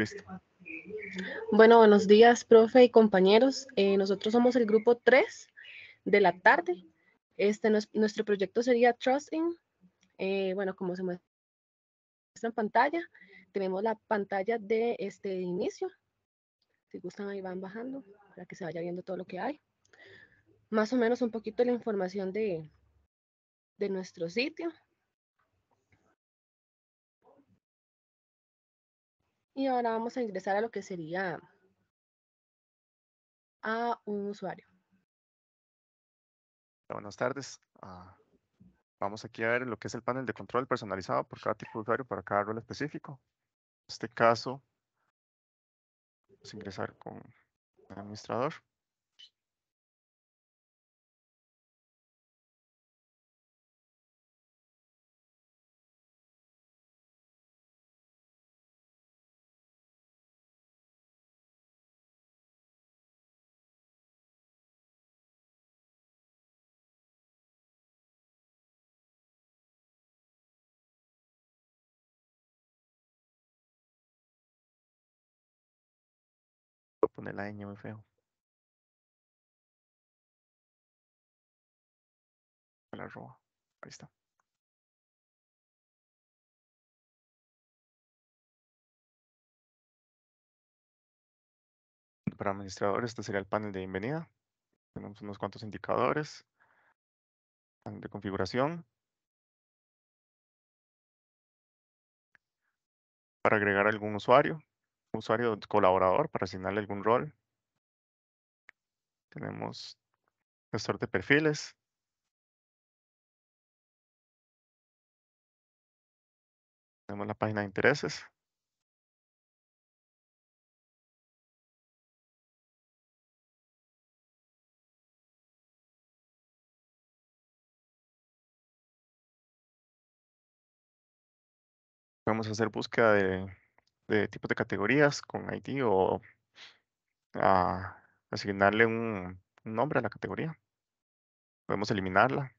Listo. Bueno, buenos días, profe y compañeros. Eh, nosotros somos el grupo 3 de la tarde. Este, nuestro proyecto sería Trusting. Eh, bueno, como se muestra en pantalla, tenemos la pantalla de este inicio. Si gustan, ahí van bajando para que se vaya viendo todo lo que hay. Más o menos un poquito la información de, de nuestro sitio. Y ahora vamos a ingresar a lo que sería a un usuario. Buenas tardes. Ah, vamos aquí a ver lo que es el panel de control personalizado por cada tipo de usuario para cada rol específico. En este caso, vamos a ingresar con administrador. Poner la ñ muy arroba. Ahí está. Para administradores, este sería el panel de bienvenida. Tenemos unos cuantos indicadores. Panel de configuración. Para agregar algún usuario usuario colaborador para asignarle algún rol. Tenemos gestor de perfiles. Tenemos la página de intereses. Podemos hacer búsqueda de de tipos de categorías con ID o asignarle un, nombre a la categoría. Podemos eliminarla.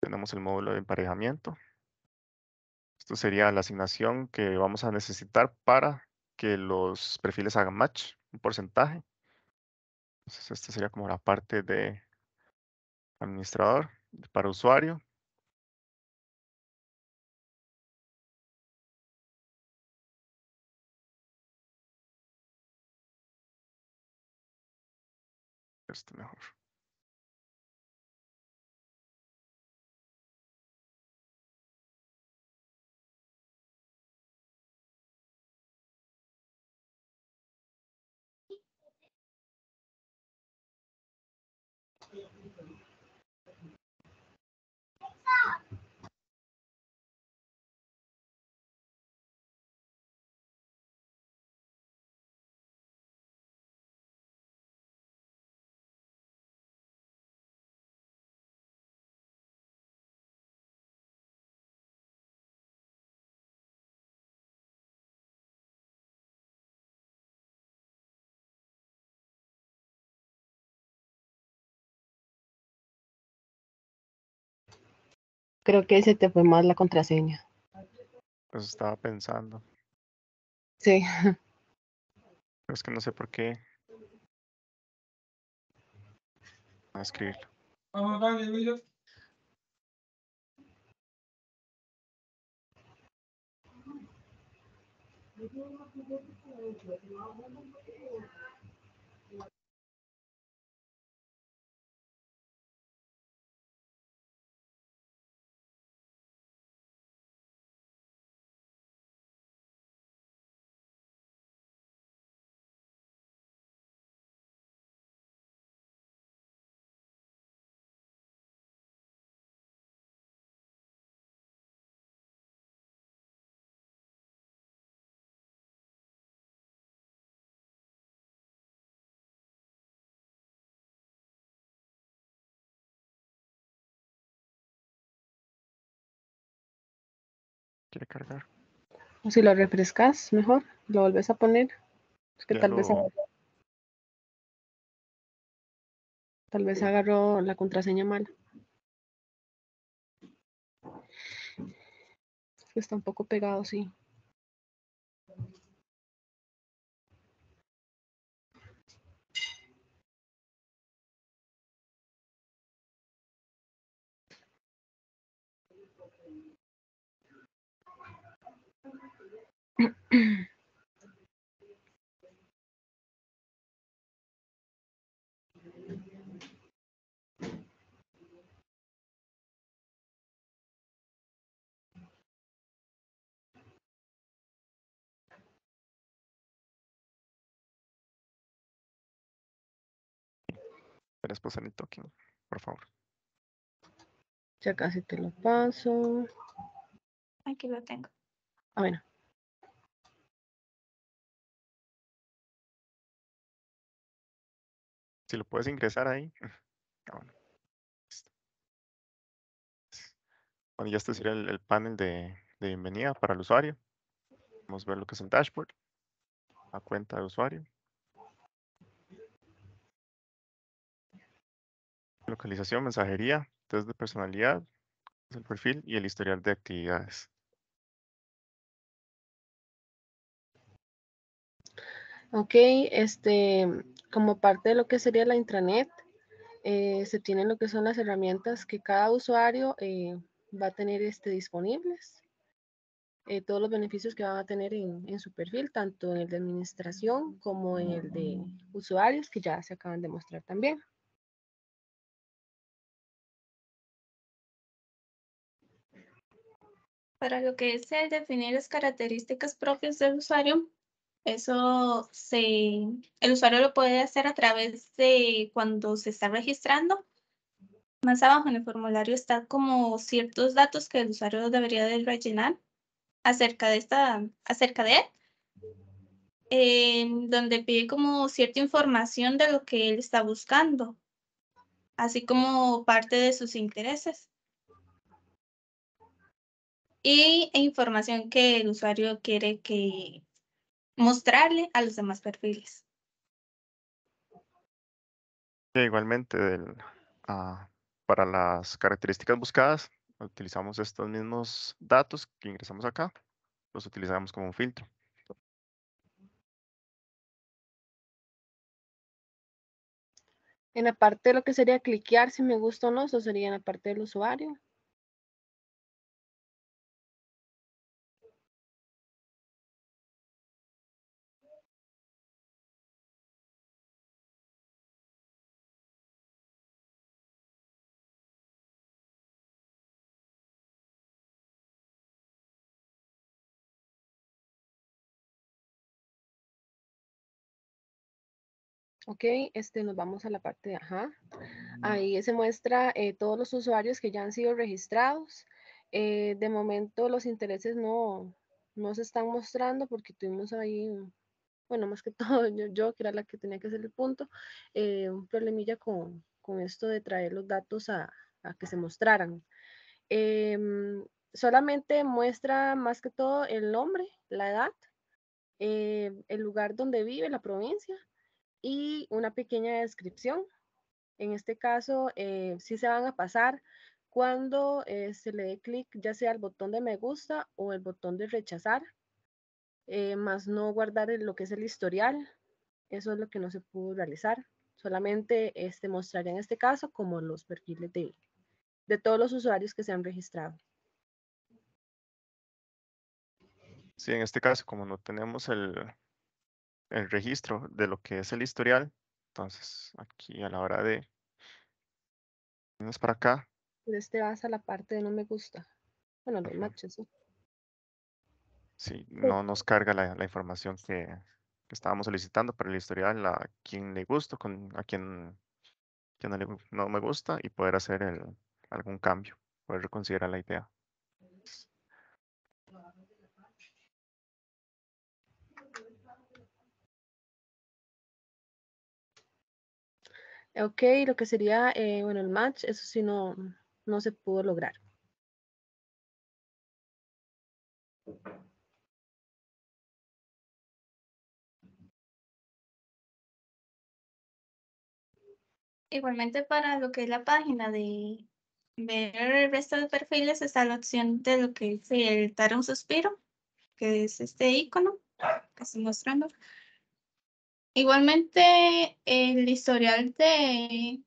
Tenemos el módulo de emparejamiento. Esto sería la asignación que vamos a necesitar para que los perfiles hagan match, un porcentaje. Entonces, esta sería como la parte de administrador para usuario. Esto mejor. Creo que se te fue más la contraseña. Pues estaba pensando. Sí. Pero es que no sé por qué. a escribirlo. Quiere cargar. O si lo refrescas, mejor, lo volvés a poner. Es que tal vez agarró, tal vez agarró la contraseña mala. Está un poco pegado, sí. Esposa ni token, por favor. Ya casi te lo paso. Aquí lo tengo. Ah, bueno. Si lo puedes ingresar ahí. Ah, bueno. Bueno, ya este sería el, el panel de, de bienvenida para el usuario. Vamos a ver lo que es el dashboard. La cuenta de usuario. Localización, mensajería, test de personalidad, el perfil y el historial de actividades. Ok, este, como parte de lo que sería la intranet, eh, se tienen lo que son las herramientas que cada usuario eh, va a tener este, disponibles. Eh, todos los beneficios que van a tener en, en, su perfil, tanto en el de administración como en el de usuarios, que ya se acaban de mostrar también. Para lo que es el definir las características propias del usuario, eso se, el usuario lo puede hacer a través de cuando se está registrando. Más abajo en el formulario está como ciertos datos que el usuario debería de rellenar acerca de esta, acerca de él. donde pide como cierta información de lo que él está buscando, así como parte de sus intereses y información que el usuario quiere que mostrarle a los demás perfiles. igualmente, del, uh, para las características buscadas, utilizamos estos mismos datos que ingresamos acá, los utilizamos como un filtro. En la parte de lo que sería cliquear si me gusta o no, eso sería en la parte del usuario. Ok, este, nos vamos a la parte de ajá. Ahí se muestra eh, todos los usuarios que ya han sido registrados. Eh, de momento los intereses no, no se están mostrando porque tuvimos ahí, bueno, más que todo yo, yo que era la que tenía que hacer el punto, eh, un problemilla con, con, esto de traer los datos a, a que se mostraran. Em, solamente muestra más que todo el nombre, la edad, el lugar donde vive, la provincia, y una pequeña descripción. En este caso, eh, sí se van a pasar cuando eh, se le dé clic ya sea el botón de me gusta o el botón de rechazar, eh, más no guardar lo que es el historial. Eso es lo que no se pudo realizar. Solamente este, mostraría en este caso como los perfiles de, de todos los usuarios que se han registrado. Sí, en este caso, como no tenemos el, el registro de lo que es el historial. Entonces, aquí a la hora de irnos para acá. Este vas a la parte de no me gusta. Bueno, los matches, ¿sí? Sí, no nos carga la, la información que, que, estábamos solicitando para el historial a quien le gusta, con, a quien, quien no, le, no, me gusta y poder hacer el, algún cambio, poder reconsiderar la idea. Ok, lo que sería, eh, bueno, el match, eso sí no, no se pudo lograr. Igualmente para lo que es la página de ver el resto de perfiles está la opción de lo que es el dar un suspiro, que es este icono que estoy mostrando. Igualmente, el historial de,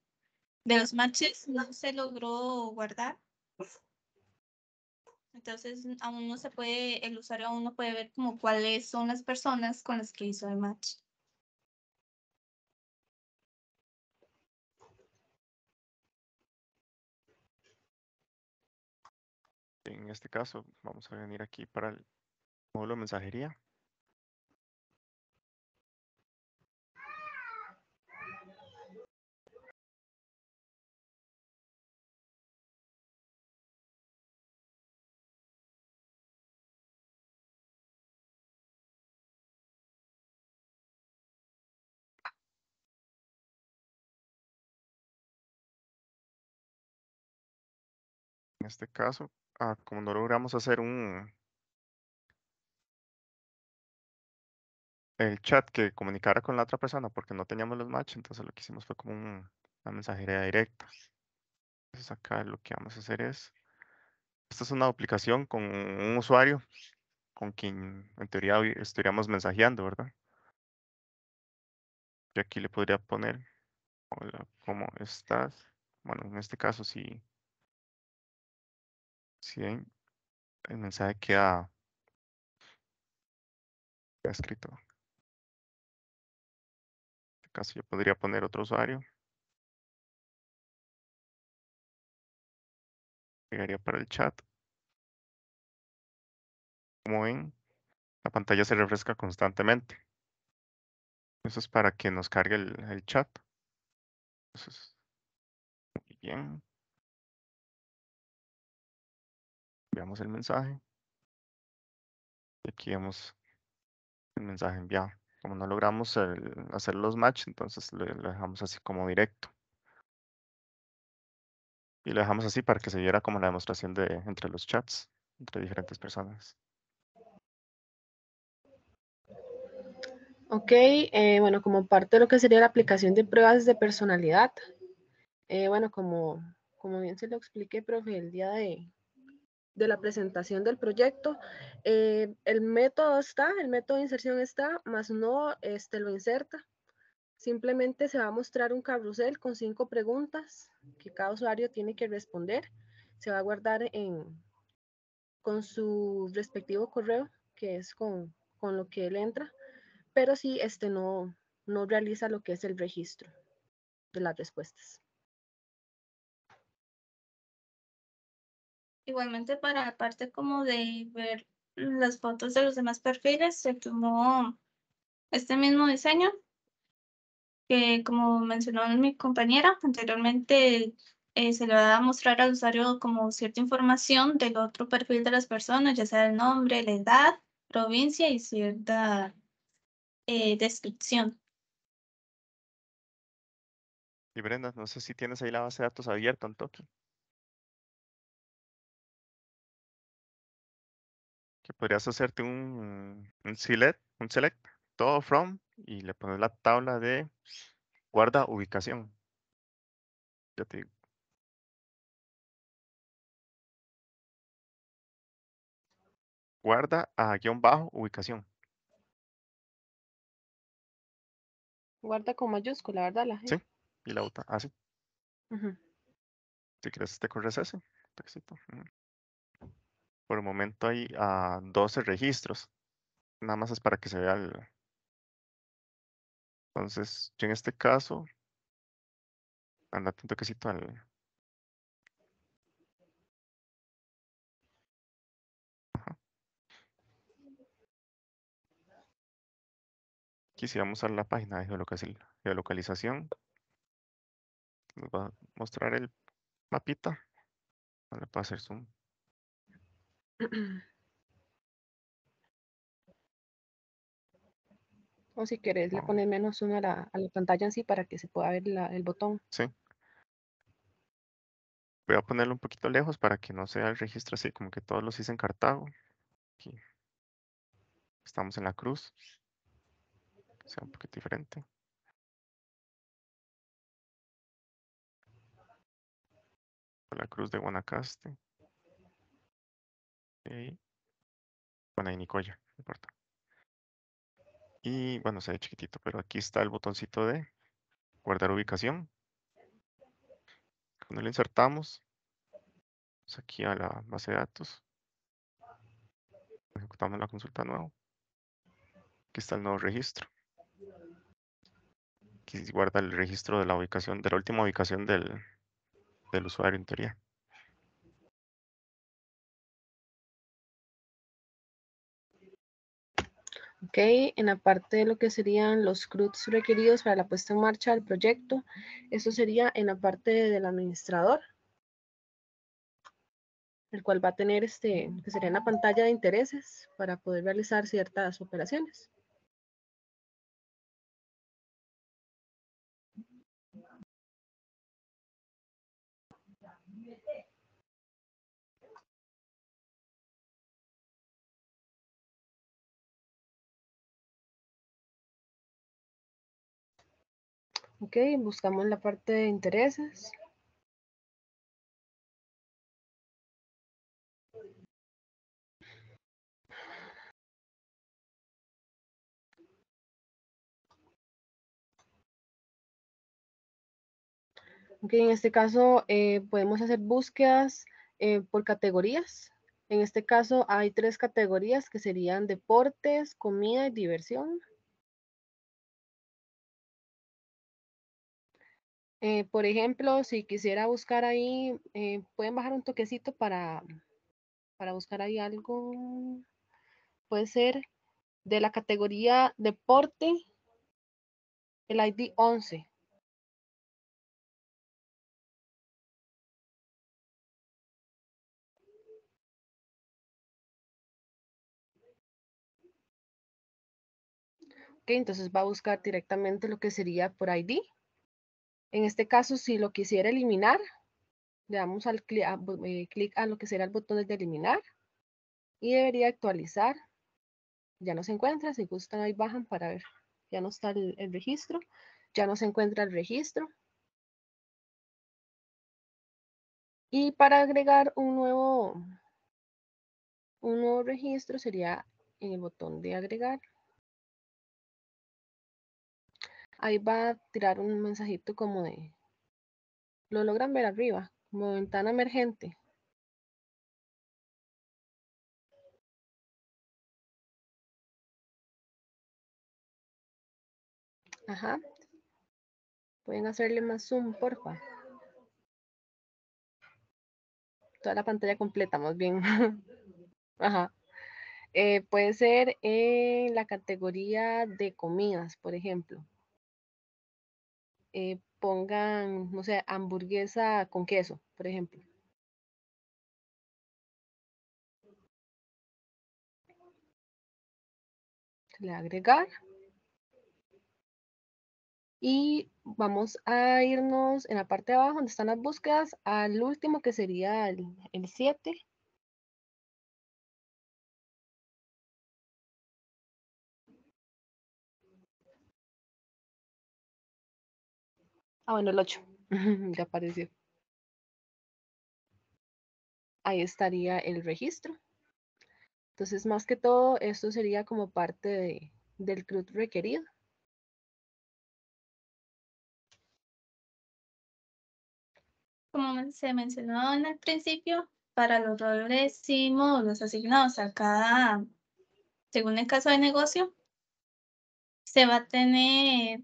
de los matches no se logró guardar. Entonces, aún no se puede, el usuario aún no puede ver como cuáles son las personas con las que hizo el match. En este caso, vamos a venir aquí para el módulo de mensajería. En este caso, ah, como no logramos hacer un el chat que comunicara con la otra persona porque no teníamos los match, entonces lo que hicimos fue como un- una mensajería directa. Entonces acá lo que vamos a hacer es, esta es una duplicación con un usuario con quien en teoría hoy estaríamos mensajeando, ¿verdad? Yo aquí le podría poner, hola, ¿cómo estás? Bueno, en este caso sí, sí hay- el mensaje queda, queda escrito. En este caso yo podría poner otro usuario. Llegaría para el chat. Como ven, la pantalla se refresca constantemente. Eso es para que nos cargue el, el chat. Entonces, muy bien. Veamos el mensaje. Y aquí vemos el mensaje enviado. Como no logramos hacer los match, entonces lo dejamos así como directo. Y lo dejamos así para que se viera como la demostración de entre los chats, entre diferentes personas. Ok, eh, bueno, como parte de lo que sería la aplicación de pruebas de personalidad, eh, bueno, como, como bien se lo expliqué, profe, el día de, de la presentación del proyecto, eh, el método está, el método de inserción está, más no este, lo inserta. Simplemente se va a mostrar un carrusel con cinco preguntas que cada usuario tiene que responder. Se va a guardar en, con su respectivo correo, que es con, con lo que él entra pero sí este no, no realiza lo que es el registro de las respuestas. Igualmente para la parte como de ver las fotos de los demás perfiles, se tomó este mismo diseño que como mencionó mi compañera anteriormente, eh, se le va a mostrar al usuario como cierta información del otro perfil de las personas, ya sea el nombre, la edad, provincia y cierta eh, descripción. Y Brenda, no sé si tienes ahí la base de datos abierta en podrías hacerte un, un select, un select, todo from, y le pones la tabla de guarda ubicación. Ya te digo. Guarda a guion bajo ubicación. Guarda con mayúscula, ¿verdad? La G? Sí. Y la otra, así. Si quieres te corres ese textito. ujú. Por el momento hay ah, 12 registros. Nada más es para que se vea el... Entonces, yo en este caso, andate un toquecito al... Ajá. Aquí si vamos a la página de geolocalización, nos va a mostrar el mapita. No le puedo hacer zoom. O si quieres, le pones menos uno a la, a la pantalla en sí para que se pueda ver la- el botón. Sí. Voy a ponerlo un poquito lejos para que no sea el registro así como que todos los hice en Cartago. Aquí. Estamos en la cruz. Sea un poquito diferente. La cruz de Guanacaste. Y Nicoya, no importa. Y bueno, se ve chiquitito, pero aquí está el botoncito de guardar ubicación. Cuando lo insertamos, vamos aquí a la base de datos. Ejecutamos la consulta nuevo. Aquí está el nuevo registro. Aquí guarda el registro de la ubicación, de la última ubicación del, del usuario en teoría. Ok, en la parte de lo que serían los CRUDs requeridos para la puesta en marcha del proyecto, eso sería en la parte del administrador, el cual va a tener este, que sería en la pantalla de intereses para poder realizar ciertas operaciones. Ok, buscamos la parte de intereses. Ok, en este caso eh, podemos hacer búsquedas eh, por categorías. En este caso hay tres categorías que serían deportes, comida y diversión. Eh, por ejemplo, si quisiera buscar ahí, pueden bajar un toquecito para, para buscar ahí algo. Puede ser de la categoría deporte, el ID 11. Ok, entonces va a buscar directamente lo que sería por ID. En este caso, si lo quisiera eliminar, le damos al eh, clic a, lo que será el botón de eliminar y debería actualizar. Ya no se encuentra, si gustan ahí bajan para ver. Ya no está el, el registro, ya no se encuentra el registro. Y para agregar un nuevo, un nuevo registro sería en el botón de agregar ahí va a tirar un mensajito como de, lo logran ver arriba, como ventana emergente. Ajá. Pueden hacerle más zoom, porfa. Toda la pantalla completa, más bien. Ajá. Eh, puede ser en la categoría de comidas, por ejemplo. Eh, pongan, no sé, hamburguesa con queso, por ejemplo. Le agregar. Y vamos a irnos en la parte de abajo donde están las búsquedas al último que sería el, el 7. Ah, bueno, el 8. ya apareció. Ahí estaría el registro. Entonces, más que todo, esto sería como parte de, del CRUD requerido. Como se mencionó en el principio, para los roles y módulos asignados a cada, según el caso de negocio, se va a tener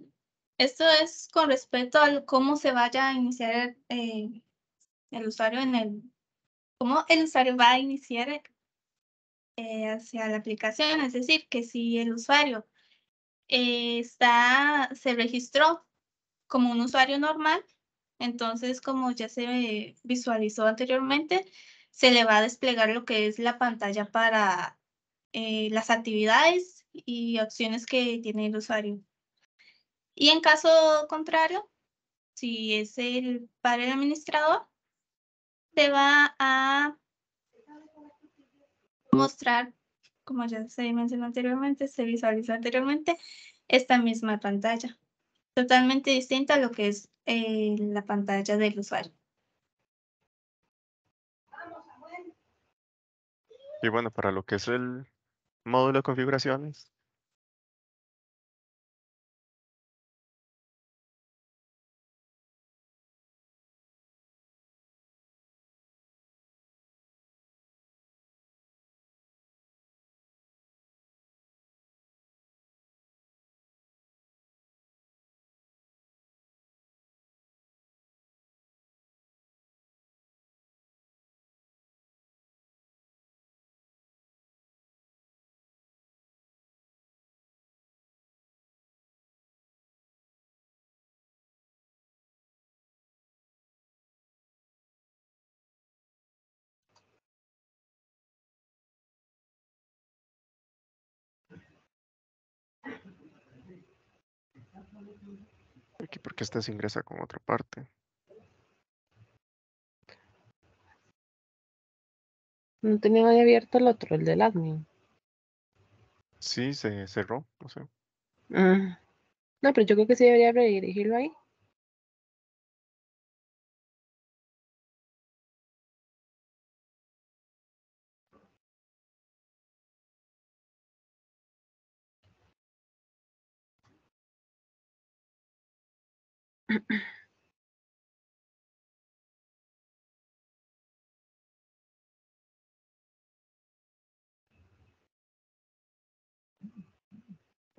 esto es con respecto a cómo se vaya a iniciar eh, el usuario en el, cómo el usuario va a iniciar eh, hacia la aplicación. Es decir, que si el usuario eh, está, se registró como un usuario normal, entonces como ya se visualizó anteriormente, se le va a desplegar lo que es la pantalla para las actividades y opciones que tiene el usuario. Y en caso contrario, si es el para el administrador, se va a mostrar, como ya se mencionó anteriormente, se visualizó anteriormente, esta misma pantalla. Totalmente distinta a lo que es eh, la pantalla del usuario. Y bueno, para lo que es el módulo de configuraciones, Aquí porque este se ingresa con otra parte. No tenía ahí abierto el otro, el del admin. Sí, se cerró, no sé. Mm. No, pero yo creo que sí debería redirigirlo ahí.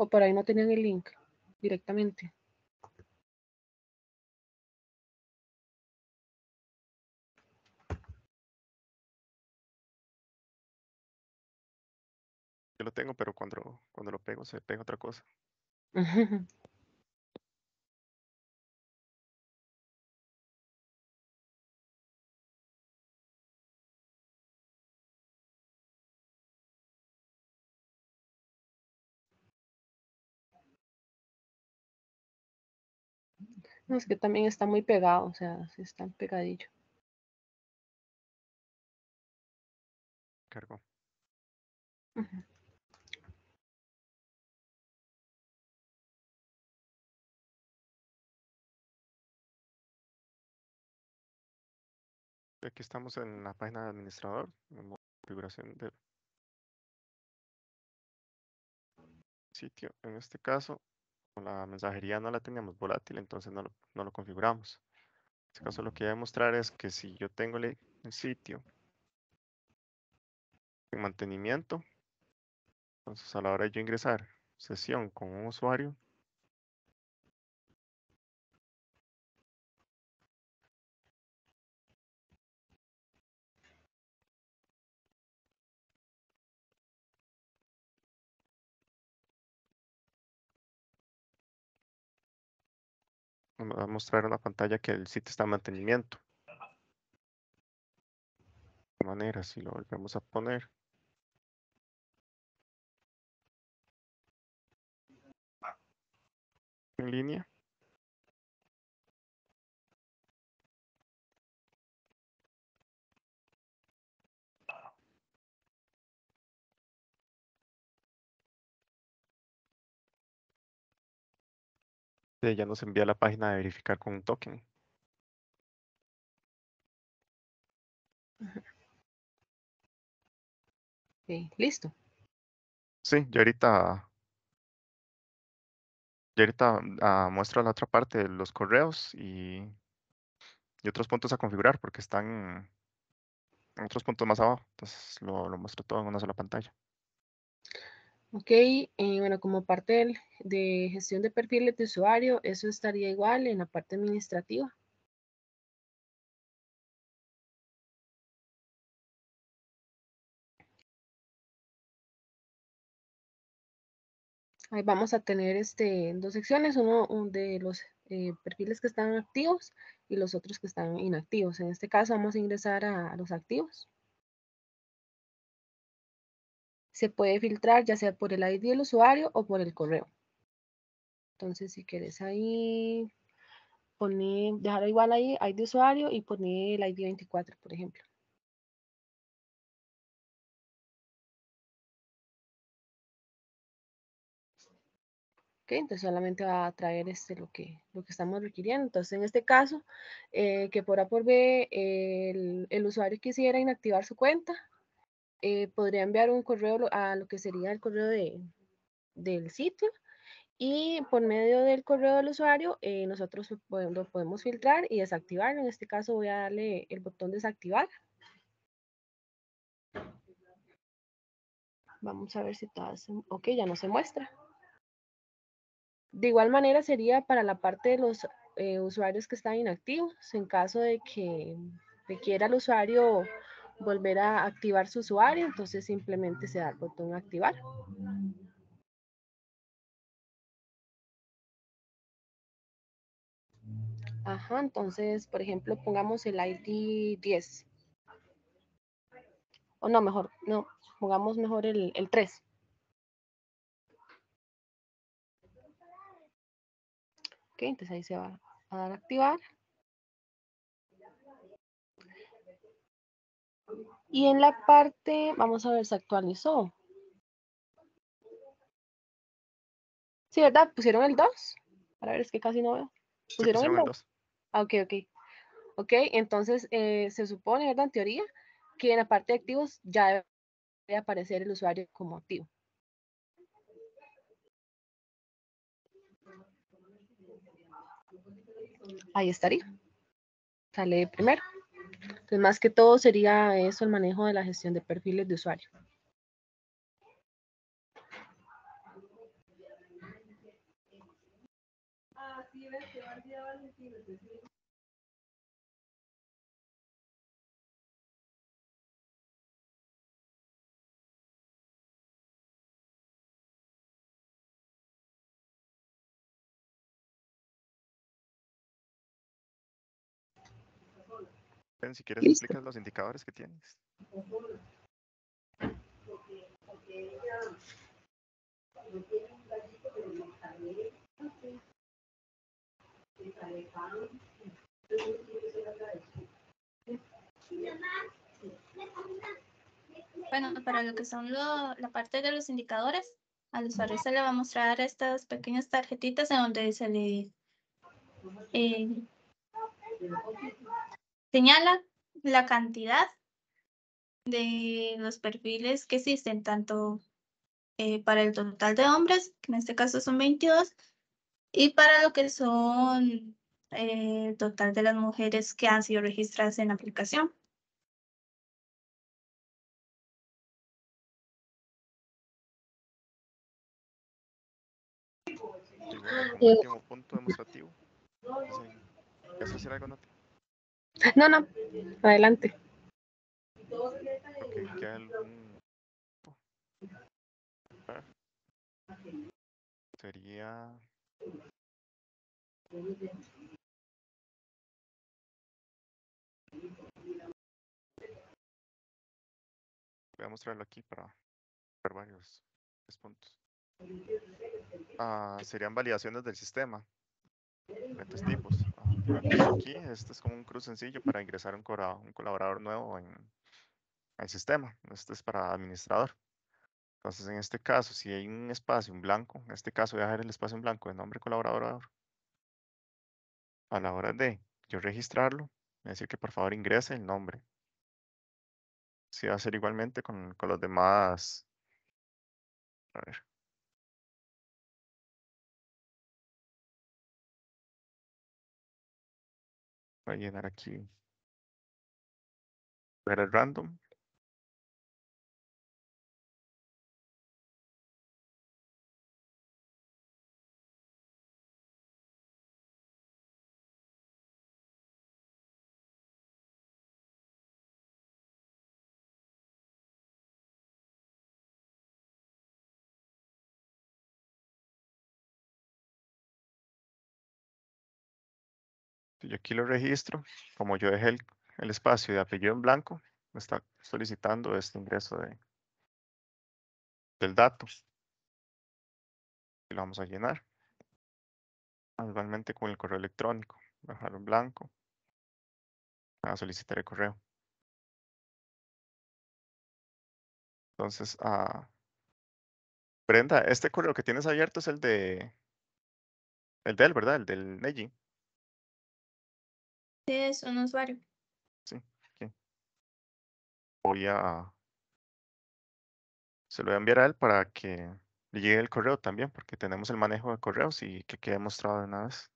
O por ahí no tenían el link directamente. Yo lo tengo, pero cuando, cuando lo pego se pega otra cosa. es que también está muy pegado, o sea, sí está pegadillo. Cargo. Aquí estamos en la página de administrador, en configuración de sitio. En este caso, la mensajería no la teníamos volátil, entonces no lo, no lo configuramos. En este caso lo que voy a mostrar es que si yo tengo el, el sitio en mantenimiento, entonces a la hora de yo ingresar sesión con un usuario, va a mostrar una pantalla que el sitio está en mantenimiento. De manera, si lo volvemos a poner. En línea. Ya nos envía la página de verificar con un token. Ok, listo. Sí, yo ahorita, yo ahorita ah, muestro la otra parte de los correos y, y otros puntos a configurar porque están en otros puntos más abajo. Entonces lo, lo muestro todo en una sola pantalla. Ok, eh, bueno, como parte del- de gestión de perfiles de usuario, eso estaría igual en la parte administrativa. Ahí vamos a tener este, dos secciones, uno un de los eh, perfiles que están activos y los otros que están inactivos. En este caso vamos a ingresar a los activos. Se puede filtrar ya sea por el ID del usuario o por el correo. Entonces, si quieres ahí poner, dejar igual ahí ID usuario y poner el ID 24, por ejemplo. Ok, entonces solamente va a traer este, lo, que, lo que estamos requiriendo. Entonces, en este caso, eh, que por A por B el, el usuario quisiera inactivar su cuenta, eh, podría enviar un correo a lo que sería el correo de, del sitio y por medio del correo del usuario eh, nosotros lo podemos, filtrar y desactivarlo. En este caso voy a darle el botón desactivar. Vamos a ver si todo se, ok, ya no se muestra. De igual manera sería para la parte de los eh, usuarios que están inactivos, en caso de que requiera el usuario volver a activar su usuario, entonces simplemente se da el botón activar. Ajá, entonces, por ejemplo, pongamos el ID 10. O no, mejor, no, pongamos mejor el, el 3. Ok, entonces ahí se va a dar a activar. Y en la parte, vamos a ver, se actualizó. Sí, ¿verdad? ¿Pusieron el 2? Para ver, es que casi no veo. Sí, ¿Pusieron el pusieron el 2? 2. Ah, ok, ok. Ok, entonces eh, se supone, ¿verdad? En teoría, que en la parte de activos ya debe aparecer el usuario como activo. Ahí estaría. Sale primero. Entonces, más que todo sería eso el manejo de la gestión de perfiles de usuario. Si quieres, Listo. explicas los indicadores que tienes. Bueno, para lo que son lo- la parte de los indicadores, al usuario se le va a mostrar estas pequeñas tarjetitas en donde se le eh, señala la cantidad de los perfiles que existen, tanto eh, para el total de hombres, que en este caso son 22, y para lo que son eh, el total de las mujeres que han sido registradas en la aplicación. Último punto demostrativo. Sí. ¿Quieres hacer algo, Nati? No, no, adelante. Sería... Voy a mostrarlo aquí para ver varios varios puntos. Ah, serían validaciones del sistema. Diferentes tipos. Aquí, este es como un cruz sencillo para ingresar un, colaborador nuevo en el sistema. Este es para administrador. Entonces, en este caso, si hay un espacio en blanco, en este caso voy a dejar el espacio en blanco de nombre colaborador. A la hora de yo registrarlo, voy decir que por favor ingrese el nombre. Sí, va a ser igualmente con, con los demás. A ver. Voy a llenar aquí. Ver el random. Yo aquí lo registro, como yo dejé el, el espacio de apellido en blanco, me está solicitando este ingreso de, del dato. Y lo vamos a llenar. Igualmente con el correo electrónico. Dejarlo en blanco. A solicitar el correo. Entonces, ah, Brenda, este correo que tienes abierto es el de el de él, ¿verdad? El del Neji. Sí, es un usuario. Voy a se lo voy a enviar a él para que le llegue el correo también, porque tenemos el manejo de correos y que quede mostrado de una vez.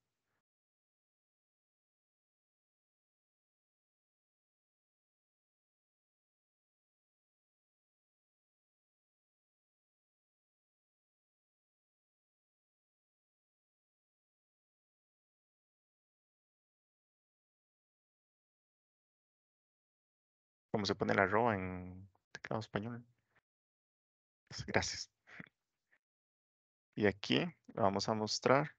¿Cómo se pone la arroba en teclado español? Gracias. Y aquí vamos a mostrar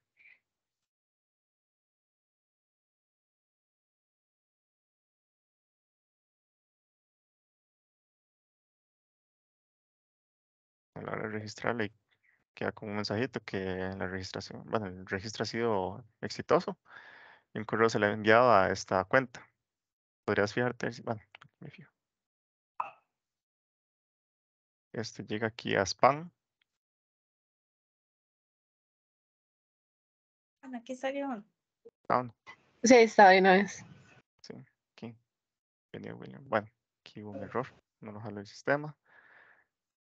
a la hora de registrarle queda con un mensajito que la registración, bueno, el registro ha sido exitoso y un correo se le ha enviado a esta cuenta. Podrías fijarte, si- bueno, me fijo. Este llega aquí a spam. Aquí salió no, Sí, está de una vez. sí, aquí. Venía William. Bueno, aquí hubo un error, no nos jaló el sistema.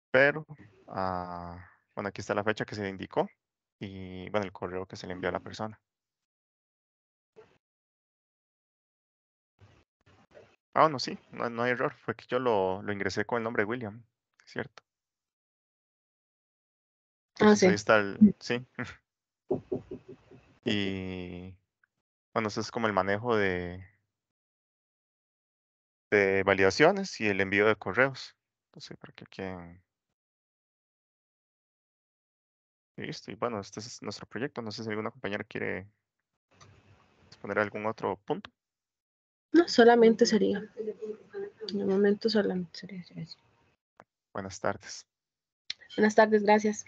Pero, ah, bueno, aquí está la fecha que se indicó y, bueno, el correo que se le envió a la persona. Ah, no, sí, no, no hay error. Fue que yo lo, lo ingresé con el nombre de William, cierto. Ah, Entonces ahí sí. está el, sí. Y bueno, eso es como el manejo de, de validaciones y el envío de correos. Entonces, para que queden. Listo, y bueno, este es nuestro proyecto. No sé si alguna compañera quiere exponer algún otro punto. No, solamente sería. En el momento solamente sería. Buenas tardes. Buenas tardes, gracias.